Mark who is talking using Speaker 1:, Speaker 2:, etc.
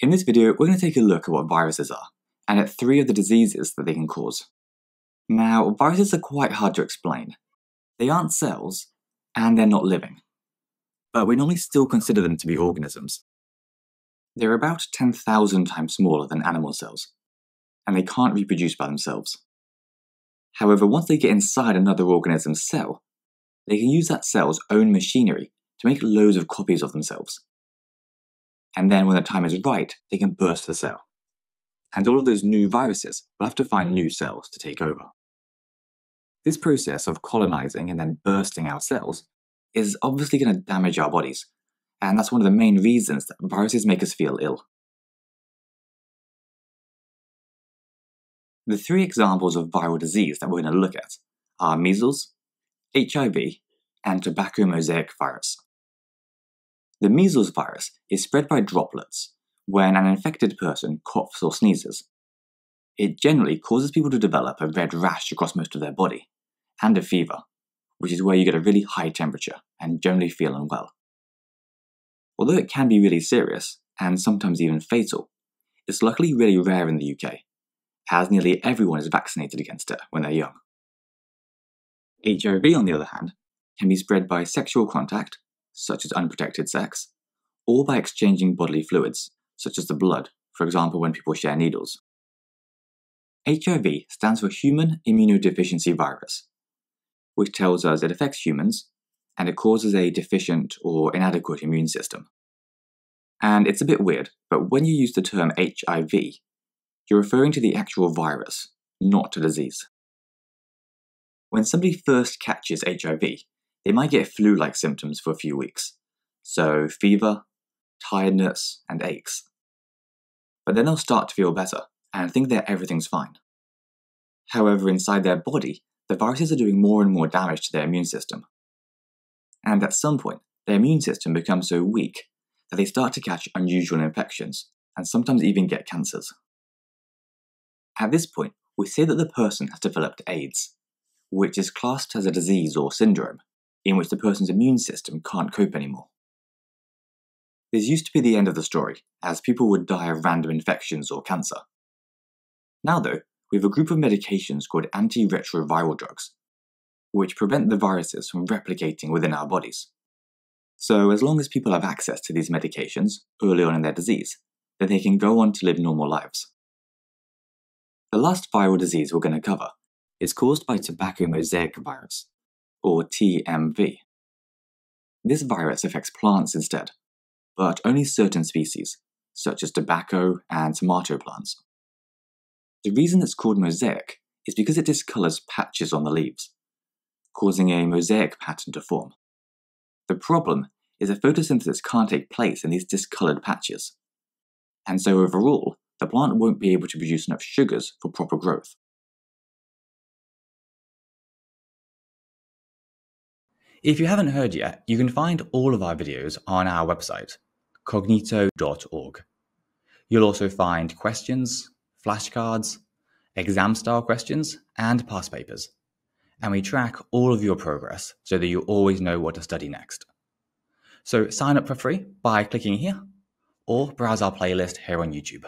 Speaker 1: In this video, we're going to take a look at what viruses are, and at three of the diseases that they can cause. Now, viruses are quite hard to explain. They aren't cells, and they're not living. But we normally still consider them to be organisms. They're about 10,000 times smaller than animal cells, and they can't reproduce by themselves. However, once they get inside another organism's cell, they can use that cell's own machinery to make loads of copies of themselves. And then when the time is right, they can burst the cell. And all of those new viruses will have to find new cells to take over. This process of colonizing and then bursting our cells is obviously going to damage our bodies, and that's one of the main reasons that viruses make us feel ill. The three examples of viral disease that we're going to look at are measles, HIV, and tobacco mosaic virus. The measles virus is spread by droplets when an infected person coughs or sneezes. It generally causes people to develop a red rash across most of their body, and a fever, which is where you get a really high temperature and generally feel unwell. Although it can be really serious, and sometimes even fatal, it's luckily really rare in the UK, as nearly everyone is vaccinated against it when they're young. HIV, on the other hand, can be spread by sexual contact, such as unprotected sex, or by exchanging bodily fluids, such as the blood, for example, when people share needles. HIV stands for Human Immunodeficiency Virus, which tells us it affects humans and it causes a deficient or inadequate immune system. And it's a bit weird, but when you use the term HIV, you're referring to the actual virus, not to disease. When somebody first catches HIV, they might get flu like symptoms for a few weeks, so fever, tiredness, and aches. But then they'll start to feel better and think that everything's fine. However, inside their body, the viruses are doing more and more damage to their immune system. And at some point, their immune system becomes so weak that they start to catch unusual infections and sometimes even get cancers. At this point, we say that the person has developed AIDS, which is classed as a disease or syndrome in which the person's immune system can't cope anymore. This used to be the end of the story, as people would die of random infections or cancer. Now, though, we have a group of medications called antiretroviral drugs, which prevent the viruses from replicating within our bodies. So, as long as people have access to these medications early on in their disease, then they can go on to live normal lives. The last viral disease we're going to cover is caused by tobacco mosaic virus, or TMV. This virus affects plants instead, but only certain species, such as tobacco and tomato plants. The reason it's called mosaic is because it discolors patches on the leaves, causing a mosaic pattern to form. The problem is that photosynthesis can't take place in these discolored patches, and so overall, the plant won't be able to produce enough sugars for proper growth.
Speaker 2: If you haven't heard yet, you can find all of our videos on our website, cognito.org. You'll also find questions, flashcards, exam style questions, and past papers. And we track all of your progress so that you always know what to study next. So sign up for free by clicking here or browse our playlist here on YouTube.